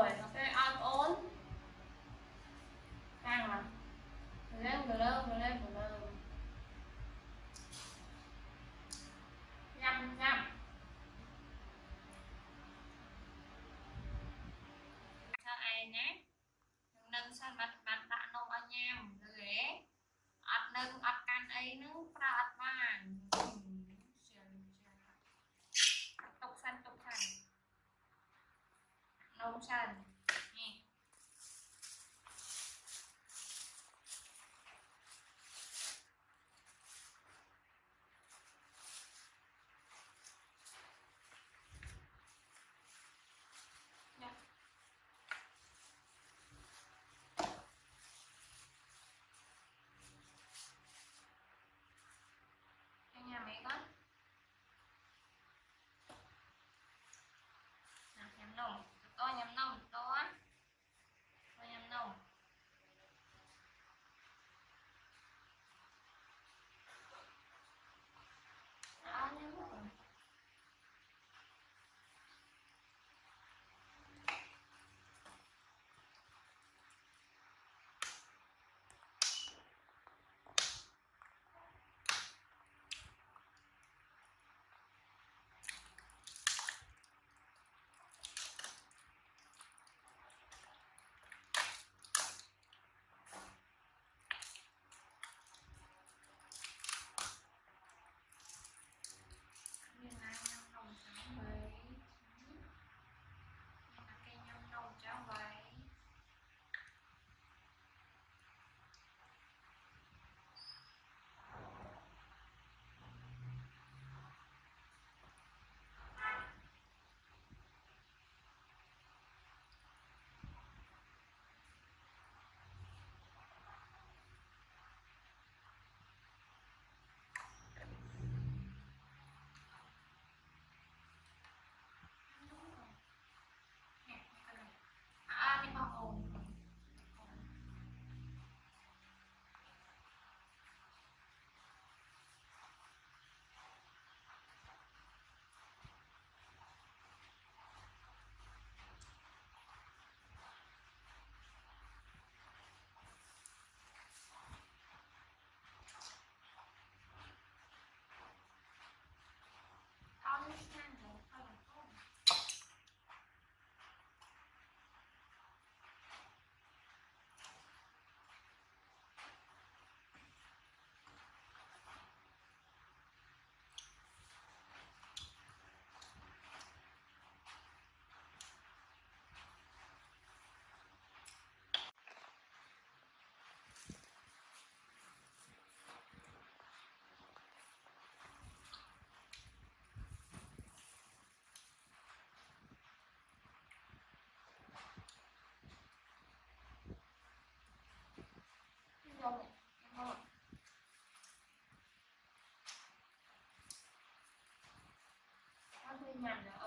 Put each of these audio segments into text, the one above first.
យអូខេឲ្យបងអូនខាងមកឡើងទៅលើទៅលើទៅលើញ៉ាំញ៉ាំធ្វើឯងណានឹងនឹងសិនបាត់បាត់ដាក់នំឲ្យញ៉ាំឬហ៎អត់នឹងអត់កាន់អីហ្នឹងប្រើអត់ a um Manna.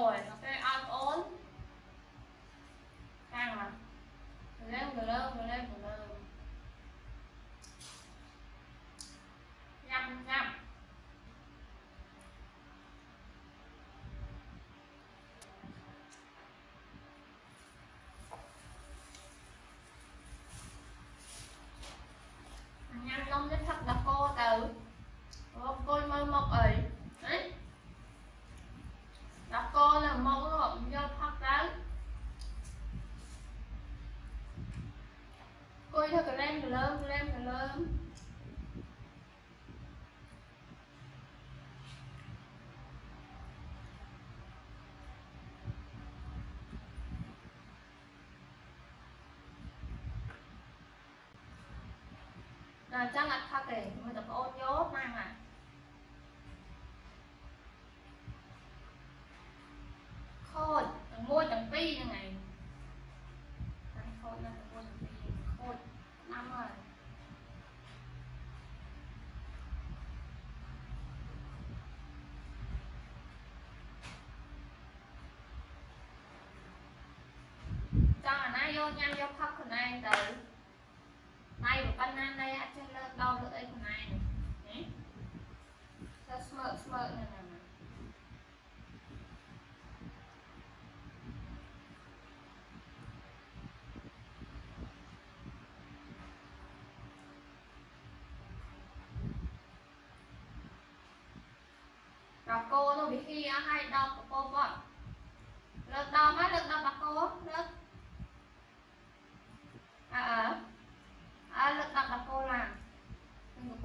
Illinois អញ្ចឹងអត់ខឹកទេមើលតែប្អូនយកណាស់អាខូចទាំងមួយទាំងពីរហ្នឹងឯងតែខូចណាស់ទាំងមួយទាំងពីរខូចណាស់ហើយចង់អាណាយកញ៉ាំយកផឹកខ្លួនឯងទៅដៃប៉ុណ្ណាណៃអត់ចេះលើកដោលើកអីខ្មែរណាទៅស្មើស្មើនៅណាប្រកោនោះវិធីឲ្យឲ្យដល់ប្រកោគាត់លើកដល់មកលើកដល់ប្រកោលើក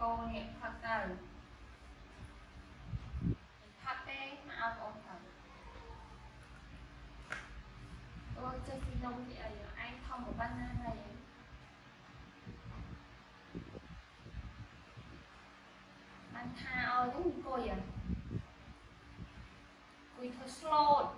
cô เนี่ยថាទៅថាទេមកឲ្យបងទៅអូចេះពីនំពីអីអញធំប៉ុណ្ណាហើយបានថាឲ្យនឹងអង្គុយអង្គុយធ្វើ slow